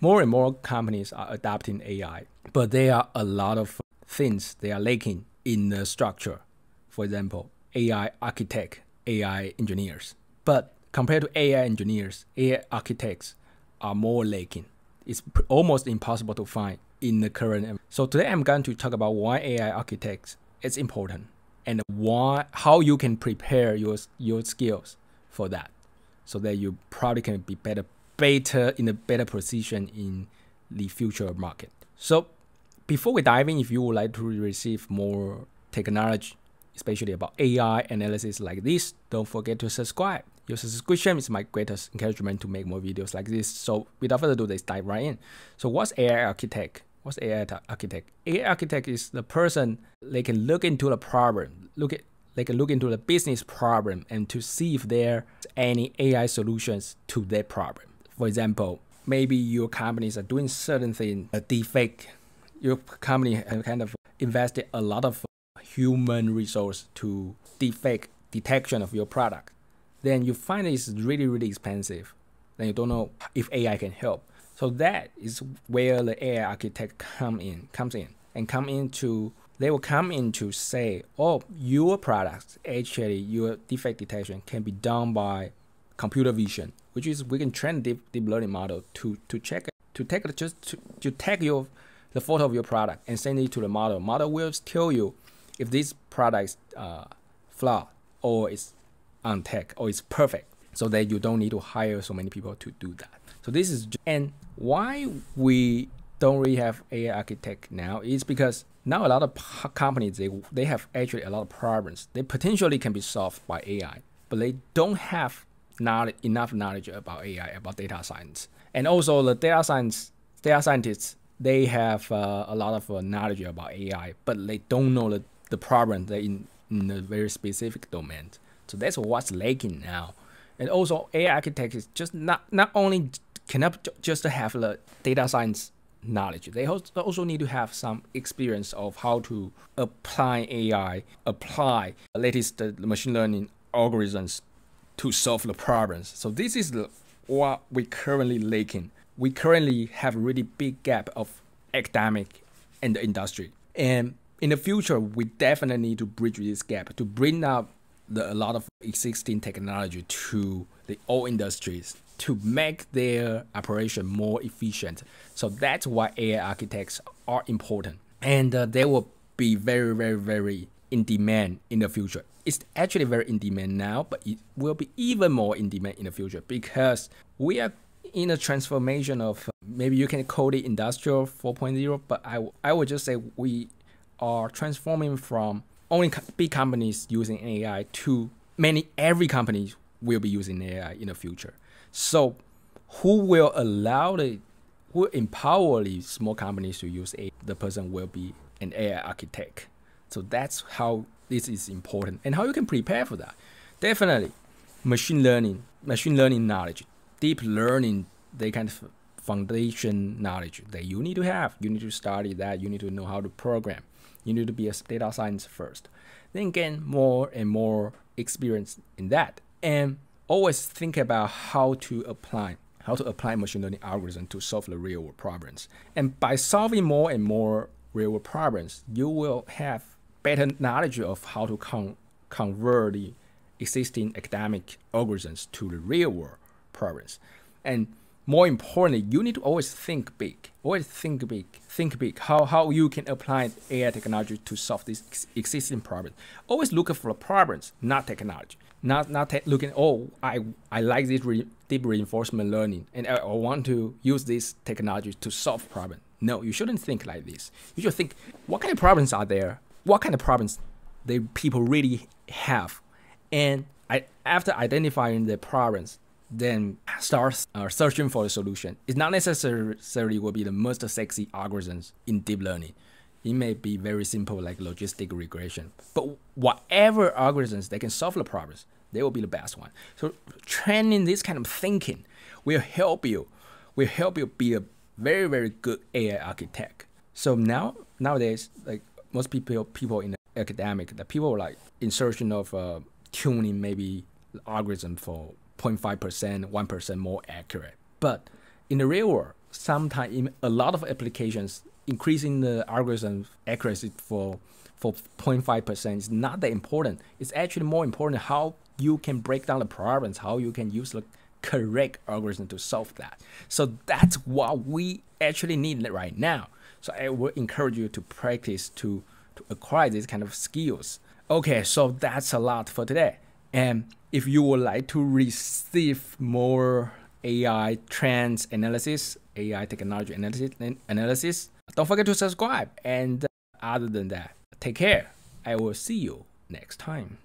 more and more companies are adopting AI, but there are a lot of things they are lacking in the structure. For example, AI architect, AI engineers. But compared to AI engineers, AI architects are more lacking. It's almost impossible to find in the current. So today I'm going to talk about why AI architects is important and why how you can prepare your your skills for that, so that you probably can be better better in a better position in the future market. So before we dive in, if you would like to receive more technology, especially about AI analysis like this, don't forget to subscribe. Your subscription is my greatest encouragement to make more videos like this. So without further ado, let's dive right in. So what's AI architect? What's AI architect? AI architect is the person they can look into the problem, look at they can look into the business problem and to see if there's any AI solutions to that problem. For example, maybe your companies are doing certain things, a uh, defect. Your company have kind of invested a lot of human resource to defect detection of your product. Then you find it's really, really expensive. Then you don't know if AI can help. So that is where the AI architect come in, comes in, and come into they will come in to say, oh, your products actually your defect detection can be done by computer vision, which is we can train deep, deep learning model to to check to take just to, to take your the photo of your product and send it to the model. Model will tell you if this product is uh, flawed or is on tech or is perfect, so that you don't need to hire so many people to do that. So this is and why we don't really have AI architect now is because now a lot of companies they they have actually a lot of problems. They potentially can be solved by AI, but they don't have not enough knowledge about AI, about data science, and also the data science data scientists they have uh, a lot of uh, knowledge about AI, but they don't know the, the problem they in, in a very specific domain. So that's what's lacking now. And also AI architects just not not only cannot just have the data science knowledge. They also need to have some experience of how to apply AI, apply latest machine learning algorithms to solve the problems. So this is the, what we currently lacking. We currently have a really big gap of academic and the industry. And in the future, we definitely need to bridge this gap to bring up the, a lot of existing technology to the all industries to make their operation more efficient. So that's why AI architects are important. And uh, they will be very, very, very in demand in the future. It's actually very in demand now, but it will be even more in demand in the future because we are in a transformation of maybe you can call it industrial 4.0, but I, I would just say we are transforming from only big companies using AI to many every company will be using AI in the future. So who will allow the who empower the small companies to use AI? The person will be an AI architect. So that's how this is important and how you can prepare for that. Definitely machine learning, machine learning knowledge, deep learning, they kind of foundation knowledge that you need to have. You need to study that. You need to know how to program. You need to be a data science first. Then gain more and more experience in that. And always think about how to apply how to apply machine learning algorithm to solve the real world problems. And by solving more and more real world problems, you will have better knowledge of how to con convert the existing academic algorithms to the real world problems. And more importantly, you need to always think big. Always think big. Think big. How how you can apply AI technology to solve these ex existing problems. Always look for problems, not technology. Not not looking. Oh, I I like this re deep reinforcement learning, and I, I want to use this technology to solve problem. No, you shouldn't think like this. You should think, what kind of problems are there? What kind of problems the people really have, and I after identifying the problems, then start uh, searching for a solution. It's not necessarily will be the most sexy algorithms in deep learning. It may be very simple like logistic regression, but whatever algorithms that can solve the problems, they will be the best one. So training this kind of thinking will help you, will help you be a very very good AI architect. So now nowadays, like most people people in the academic, the people like insertion of uh, tuning maybe algorithm for 0.5%, 1% more accurate. But in the real world, sometimes in a lot of applications, increasing the algorithm accuracy for for 0.5% is not that important. It's actually more important how you can break down the problems, how you can use the correct algorithm to solve that. So that's what we actually need right now. So I will encourage you to practice to, to acquire these kind of skills. Okay, so that's a lot for today. And if you would like to receive more AI trends analysis, AI technology analysis, analysis, don't forget to subscribe. And other than that, take care. I will see you next time.